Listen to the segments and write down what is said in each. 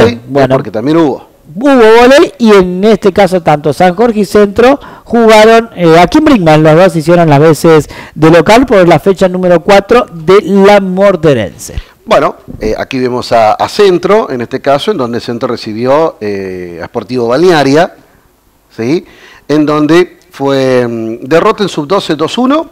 volei, Bueno, porque también hubo. hubo volei y en este caso tanto San Jorge y Centro jugaron eh, aquí en Brinkman, los dos hicieron las veces de local por la fecha número 4 de la Morterense. Bueno, eh, aquí vemos a, a Centro, en este caso, en donde Centro recibió eh, a Sportivo Balnearia, ¿sí? en donde fue mm, derrota en sub-12 2-1,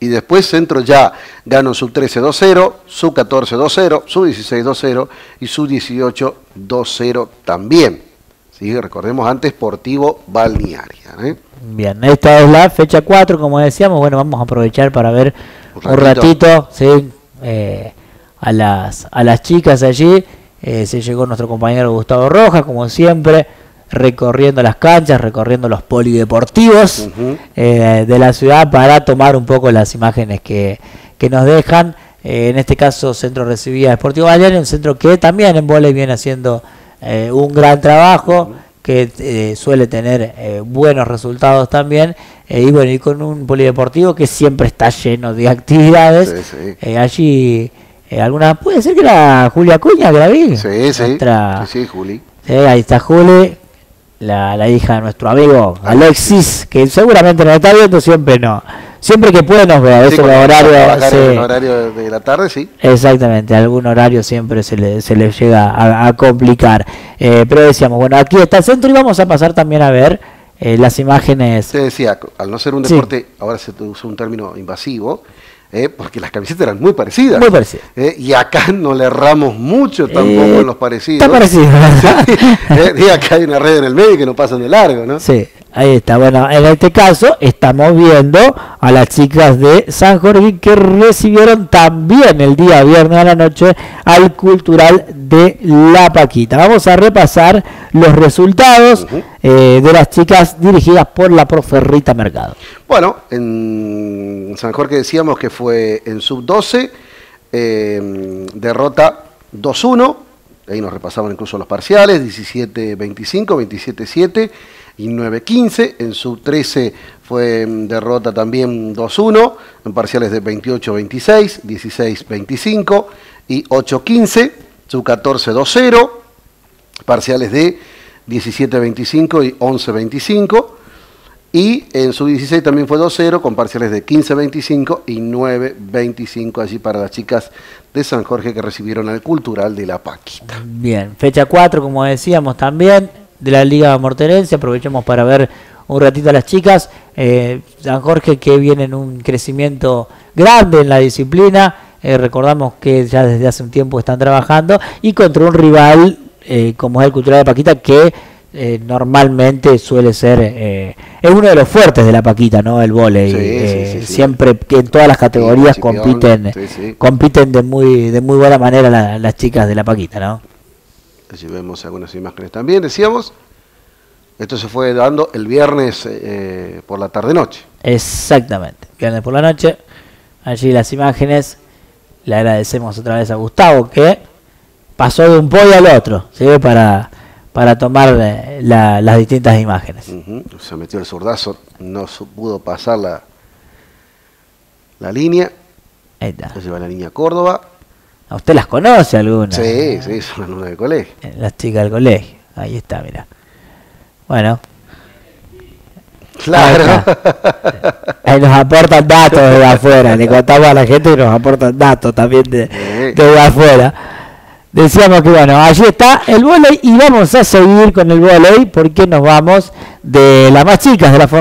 y después Centro ya ganó sub-13 2-0, sub-14 2-0, sub-16 2-0 y sub-18 2-0 también. ¿sí? Recordemos antes Sportivo Balnearia. ¿eh? Bien, esta es la fecha 4, como decíamos, bueno, vamos a aprovechar para ver Un un ratito, ¿sí? Eh, a, las, a las chicas allí. Eh, se llegó nuestro compañero Gustavo Rojas, como siempre, recorriendo las canchas, recorriendo los polideportivos eh, de la ciudad para tomar un poco las imágenes que, que nos dejan. Eh, en este caso, Centro recibía a Sportivo Balneario, un centro que también en volei viene haciendo eh, un gran trabajo, que eh, suele tener eh, buenos resultados también. y bueno, y con un polideportivo que siempre está lleno de actividades. Sí, sí. Allí, alguna, puede ser que era Julia Cuña que la vi. Sí, sí. Nuestra- Sí, sí, Juli. Ahí está Juli, la, la hija de nuestro amigo Alexis, que seguramente nos está viendo, siempre no. Siempre que puede nos ve, a veces Sí, trabajar en sí, el horario de la tarde, sí. Exactamente, algún horario siempre se le, se le llega a, a complicar. Eh, pero decíamos, bueno, aquí está el centro y vamos a pasar también a ver eh, las imágenes. Te decía, al no ser un Sí. deporte, ahora se usa un término invasivo, eh, porque las camisetas eran muy parecidas. Muy parecidas. Eh, y acá no le erramos mucho tampoco Eh, en los parecidos. Está parecido, y acá hay una red en el medio que no pasan de largo, ¿no? Sí, ahí está. Bueno, en este caso estamos viendo a las chicas de San Jorge que recibieron también el día viernes a la noche al Cultural de La Paquita. Vamos a repasar los resultados eh, de las chicas dirigidas por la profe Rita Mercado. Bueno, en San Jorge decíamos que fue en sub-12, eh, derrota 2-1, ahí nos repasaban incluso los parciales, 17-25, 27-7 y 9-15, en sub-13 fue mm, derrota también 2-1, en parciales de 28-26, 16-25 y 8-15, sub-14 2-0, parciales de 17-25 y 11-25. Y en su 16 también fue 2-0 con parciales de 15-25 y 9-25 allí para las chicas de San Jorge que recibieron al Cultural de La Paquita. Bien, fecha 4, como decíamos también, de la Liga Morterense. Aprovechemos para ver un ratito a las chicas. Eh, San Jorge que viene en un crecimiento grande en la disciplina. Eh, recordamos que ya desde hace un tiempo están trabajando y contra un rival eh, como es el Cultural de Paquita que eh, normalmente suele ser eh, es uno de los fuertes de la Paquita, ¿no? El vóley. Sí, Eh, sí, sí. Siempre que en todas las categorías compiten compiten de muy de muy buena manera la- las chicas de la Paquita, ¿no? Allí vemos algunas imágenes también, decíamos. Esto se fue dando el viernes eh, por la tarde-noche. Exactamente. Viernes por la noche. Allí las imágenes. Le agradecemos otra vez a Gustavo que pasó de un pollo al otro, ¿sí? Para, para tomar eh, la- las distintas imágenes. Se metió el zurdazo, no pudo pasar la, la línea. Ahí está. Se lleva la línea Córdoba. ¿A usted las conoce alguna? Sí, sí, son las nueve de colegio. Eh, Las chicas del colegio. Ahí está, mira. Bueno, Claro. ahí nos aportan datos de afuera. Le contamos a la gente que nos aportan datos también de, de afuera. Decíamos que bueno, allí está el volei y vamos a seguir con el volei porque nos vamos de las más chicas de la forma